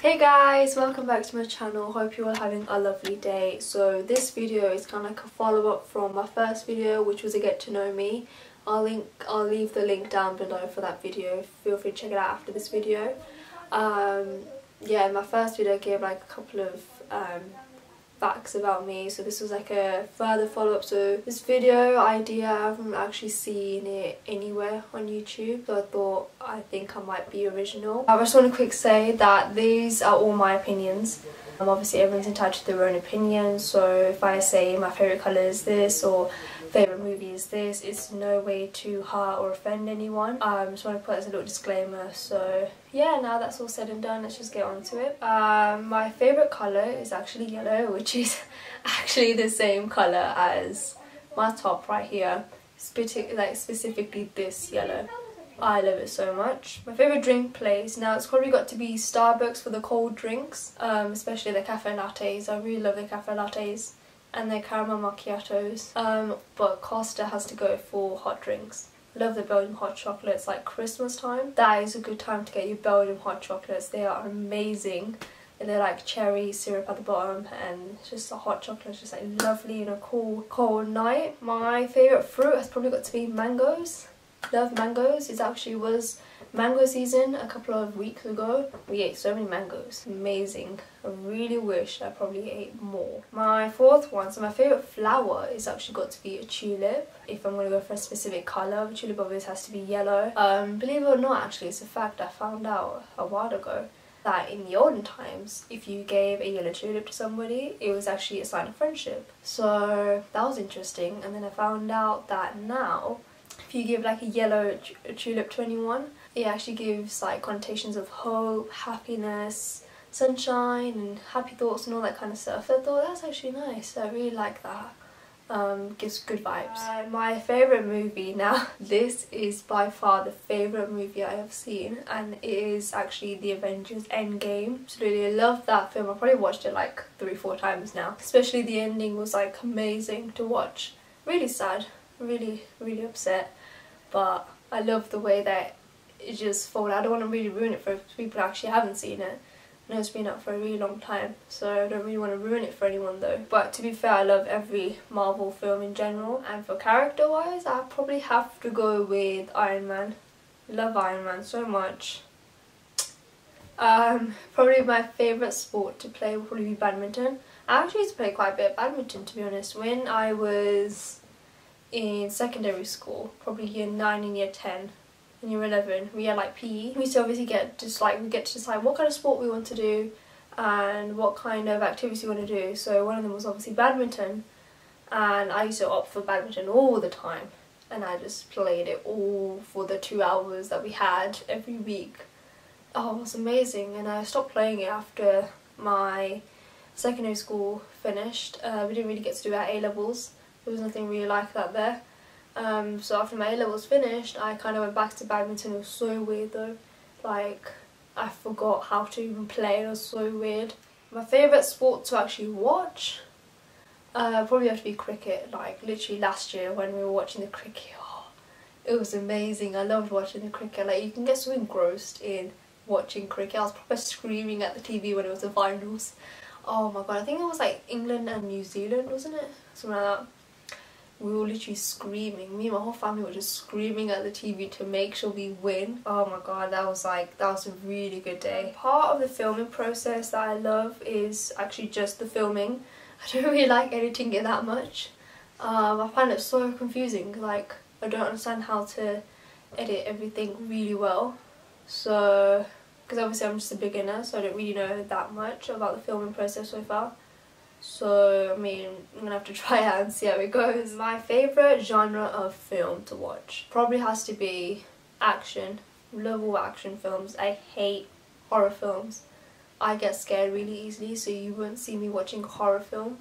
Hey guys, welcome back to my channel. Hope you're all having a lovely day. So this video is kind of like a follow-up from my first video which was a get to know me. I'll link I'll leave the link down below for that video. Feel free to check it out after this video. Um, yeah, my first video gave like a couple of um, facts about me. So this was like a further follow-up. So this video idea I haven't actually seen it anywhere on YouTube so I thought I think I might be original. I just want to quick say that these are all my opinions. Um, obviously everyone's entitled to their own opinion so if I say my favourite colour is this or favourite movie is this. It's no way to hurt or offend anyone. Um, just want to put as a little disclaimer. So yeah, now that's all said and done, let's just get on to it. Um, my favourite colour is actually yellow, which is actually the same colour as my top right here. Speci like specifically this yellow. I love it so much. My favourite drink place, now it's probably got to be Starbucks for the cold drinks, um, especially the cafe lattes. I really love the cafe lattes and their caramel macchiatos. Um, but Costa has to go for hot drinks. Love the Belgian hot chocolates like Christmas time. That is a good time to get your Belgian hot chocolates. They are amazing. And they're like cherry syrup at the bottom and just a hot chocolate just like lovely in a cool cold night. My favourite fruit has probably got to be mangoes. Love mangoes. It actually was mango season a couple of weeks ago. We ate so many mangoes. Amazing. I really wish I probably ate more. My fourth one, so my favourite flower is actually got to be a tulip. If I'm going to go for a specific colour, tulip always has to be yellow. Um, believe it or not, actually, it's a fact I found out a while ago that in the olden times, if you gave a yellow tulip to somebody, it was actually a sign of friendship. So that was interesting. And then I found out that now, if you give like a yellow tulip to anyone, it actually gives like connotations of hope, happiness, sunshine and happy thoughts and all that kind of stuff. I thought that's actually nice. I really like that. Um, gives good vibes. Uh, my favourite movie now, this is by far the favourite movie I have seen and it is actually The Avengers Endgame. Absolutely love that film. I probably watched it like three, four times now. Especially the ending was like amazing to watch. Really sad, really, really upset but I love the way that it just folded. I don't want to really ruin it for people who actually haven't seen it. I know it's been out for a really long time, so I don't really want to ruin it for anyone though. But to be fair, I love every Marvel film in general. And for character-wise, I probably have to go with Iron Man. Love Iron Man so much. Um, probably my favourite sport to play would probably be badminton. I actually used to play quite a bit of badminton to be honest. When I was in secondary school, probably year 9 and year 10, in year 11 we had like PE. We to obviously get just like we get to decide what kind of sport we want to do and what kind of activities we want to do. So one of them was obviously badminton and I used to opt for badminton all the time and I just played it all for the two hours that we had every week. Oh, it was amazing and I stopped playing it after my secondary school finished. Uh, we didn't really get to do our A-levels. There was nothing really like that there. Um, so after my A-levels finished, I kind of went back to badminton. It was so weird though. Like, I forgot how to even play. It was so weird. My favourite sport to actually watch? Uh, probably have to be cricket. Like, literally last year when we were watching the cricket, oh, it was amazing. I loved watching the cricket. Like, you can get so engrossed in watching cricket. I was probably screaming at the TV when it was the finals. Oh my god, I think it was like England and New Zealand, wasn't it? Something like that we were literally screaming. Me and my whole family were just screaming at the TV to make sure we win. Oh my god, that was like, that was a really good day. Part of the filming process that I love is actually just the filming. I don't really like editing it that much. Um, I find it so confusing, like I don't understand how to edit everything really well. So, because obviously I'm just a beginner so I don't really know that much about the filming process so far so I mean I'm gonna have to try out and see how it goes. My favourite genre of film to watch probably has to be action. Love all action films. I hate horror films. I get scared really easily so you won't see me watching a horror film.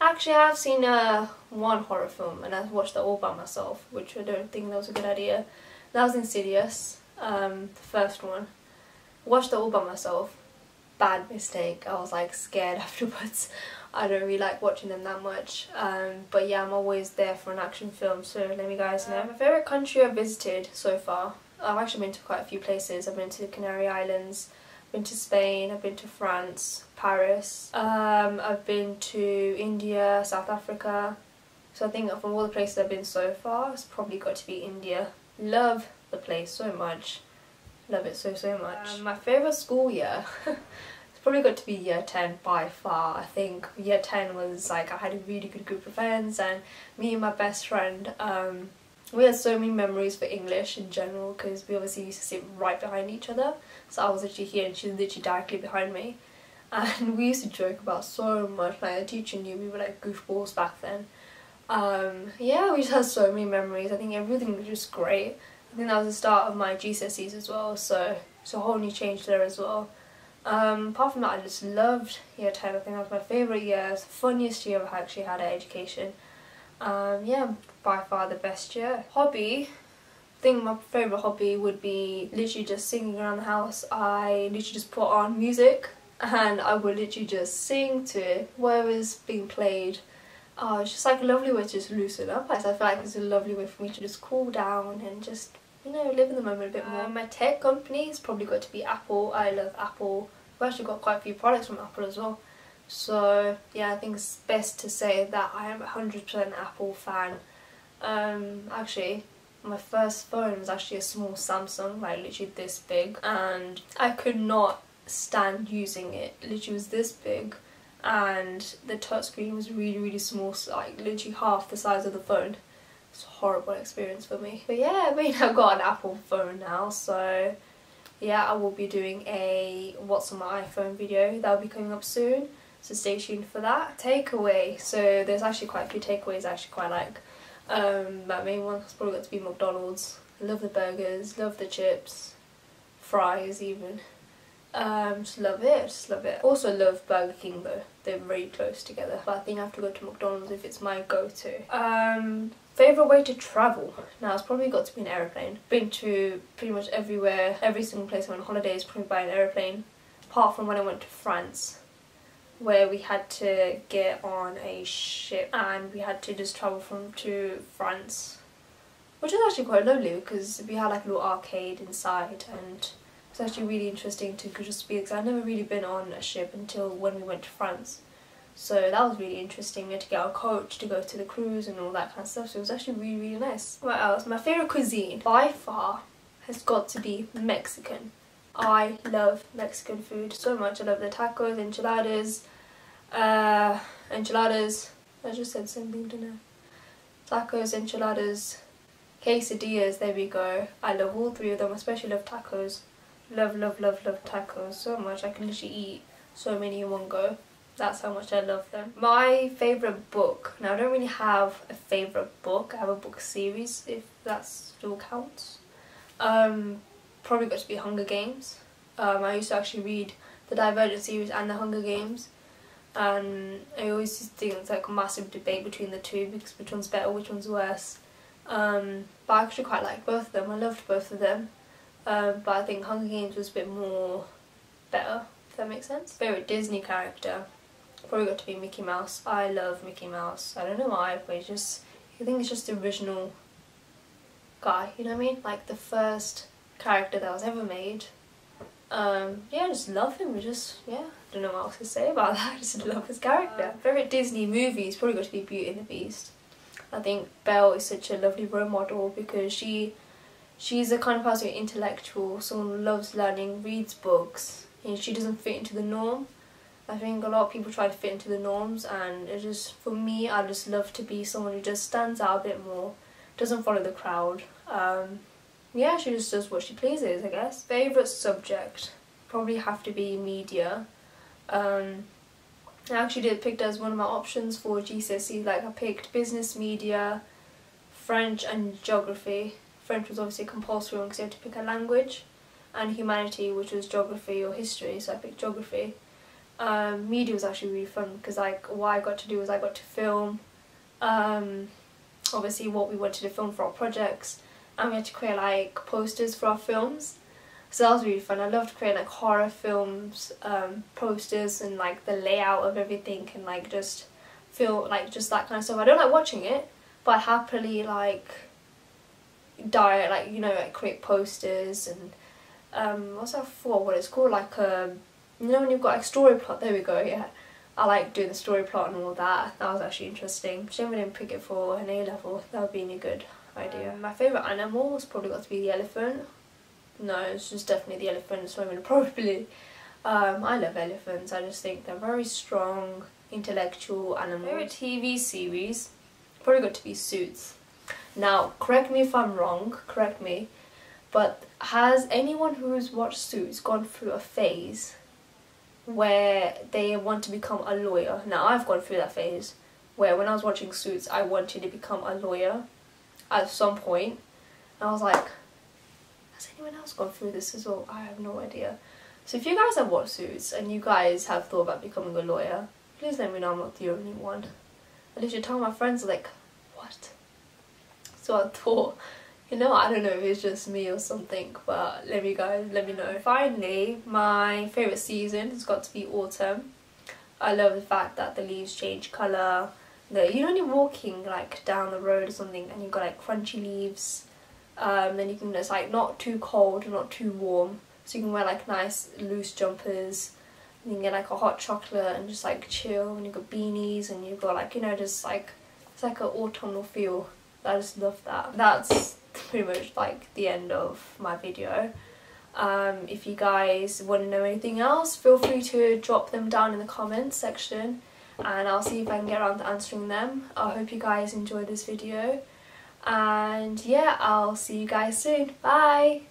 Actually I have seen uh, one horror film and I watched that all by myself which I don't think that was a good idea. That was Insidious, um, the first one. Watched that all by myself. Bad mistake. I was like scared afterwards. I don't really like watching them that much. Um, but yeah, I'm always there for an action film, so let me guys know. My favourite country I've visited so far, I've actually been to quite a few places. I've been to the Canary Islands, I've been to Spain, I've been to France, Paris, um, I've been to India, South Africa. So I think from all the places I've been so far, it's probably got to be India. Love the place so much. Love it so, so much. Um, my favourite school year, it's probably got to be year 10 by far. I think year 10 was like, I had a really good group of friends and me and my best friend, um, we had so many memories for English in general because we obviously used to sit right behind each other. So I was literally here and she was literally directly behind me. And we used to joke about so much, like the teacher knew we were like goofballs back then. Um, yeah, we just had so many memories. I think everything was just great. I think that was the start of my GCSEs as well, so it's a whole new change there as well. Um, apart from that, I just loved year 10. I think that was my favourite year. It's the funniest year I've actually had at education. Um, yeah, by far the best year. Hobby, I think my favourite hobby would be literally just singing around the house. I literally just put on music and I would literally just sing to it, whatever's being played. Oh, it's just like a lovely way to just loosen up. I feel like it's a lovely way for me to just cool down and just, you know, live in the moment a bit more. Um, my tech company is probably got to be Apple. I love Apple. We've actually got quite a few products from Apple as well. So yeah, I think it's best to say that I am 100% Apple fan. Um, actually, my first phone was actually a small Samsung, like literally this big, and I could not stand using it. Literally was this big, and the touchscreen was really really small, so like literally half the size of the phone. It's a horrible experience for me. But yeah, I mean I've got an Apple phone now, so yeah, I will be doing a what's on my iPhone video. That'll be coming up soon so stay tuned for that. Takeaway, so there's actually quite a few takeaways I actually quite like. Um, my main one's probably got to be McDonald's. love the burgers, love the chips, fries even. Um, just love it, just love it. Also love Burger King though, they're very close together. But I think I have to go to McDonald's if it's my go-to. Um, favourite way to travel? Now it's probably got to be an aeroplane. Been to pretty much everywhere, every single place I went on holidays probably by an aeroplane. Apart from when I went to France where we had to get on a ship and we had to just travel from to France which was actually quite lovely because we had like a little arcade inside and it's actually really interesting to just be because I've never really been on a ship until when we went to France so that was really interesting we had to get our coach to go to the cruise and all that kind of stuff so it was actually really really nice what else my favourite cuisine by far has got to be Mexican I love Mexican food so much. I love the tacos, enchiladas, uh, enchiladas. I just said the same thing, didn't I? Tacos, enchiladas, quesadillas, there we go. I love all three of them, I especially love tacos. Love, love, love, love tacos so much. I can literally eat so many in one go. That's how much I love them. My favourite book. Now I don't really have a favourite book. I have a book series if that still counts. Um, probably got to be Hunger Games. Um, I used to actually read the Divergent series and the Hunger Games and I always just think it's like a massive debate between the two because which one's better, which one's worse. Um, but I actually quite like both of them. I loved both of them. Um, but I think Hunger Games was a bit more better, if that makes sense. Favourite Disney character? Probably got to be Mickey Mouse. I love Mickey Mouse. I don't know why, but it's just, I think it's just the original guy, you know what I mean? Like the first character that was ever made. Um, yeah, I just love him. Just yeah, I don't know what else to say about that. I just love his character. Uh, favorite Disney movie is probably got to be Beauty and the Beast. I think Belle is such a lovely role model because she she's the kind of person intellectual, someone who loves learning, reads books, and she doesn't fit into the norm. I think a lot of people try to fit into the norms and it just for me I just love to be someone who just stands out a bit more, doesn't follow the crowd. Um, yeah, she just does what she pleases, I guess. Favourite subject? Probably have to be media. Um, I actually did pick as one of my options for GCSE, like I picked business, media, French and geography. French was obviously compulsory because you had to pick a language and humanity which was geography or history so I picked geography. Um, media was actually really fun because like what I got to do was I got to film um, obviously what we wanted to film for our projects and we had to create like posters for our films. So that was really fun. I loved creating like horror films, um, posters and like the layout of everything and like just feel like just that kind of stuff. I don't like watching it, but I happily like direct like you know like create posters and um, what's that for? What it's called? Like a, um, you know when you've got like story plot. There we go. Yeah, I like doing the story plot and all that. That was actually interesting. Shame we didn't pick it for an A level. That would be a good idea. Um, my favourite animal has probably got to be the elephant. No, it's just definitely the elephant swimming probably. Um, I love elephants. I just think they're very strong, intellectual animals. Favorite TV series probably got to be Suits. Now, correct me if I'm wrong. Correct me, but has anyone who's watched Suits gone through a phase where they want to become a lawyer? Now, I've gone through that phase where when I was watching Suits, I wanted to become a lawyer at some point. And I was like, has anyone else gone through this as well? I have no idea. So if you guys have watched Suits and you guys have thought about becoming a lawyer, please let me know I'm not the only one. And if you tell my friends like, what? So I thought, you know, I don't know if it's just me or something, but let me guys, let me know. Finally, my favourite season has got to be autumn. I love the fact that the leaves change colour. The, you know when you're walking like down the road or something and you've got like crunchy leaves um, then you can it's like not too cold and not too warm so you can wear like nice loose jumpers and you can get like a hot chocolate and just like chill and you've got beanies and you've got like you know just like it's like an autumnal feel I just love that that's pretty much like the end of my video. Um, if you guys want to know anything else feel free to drop them down in the comments section and I'll see if I can get around to answering them. I hope you guys enjoyed this video and yeah I'll see you guys soon. Bye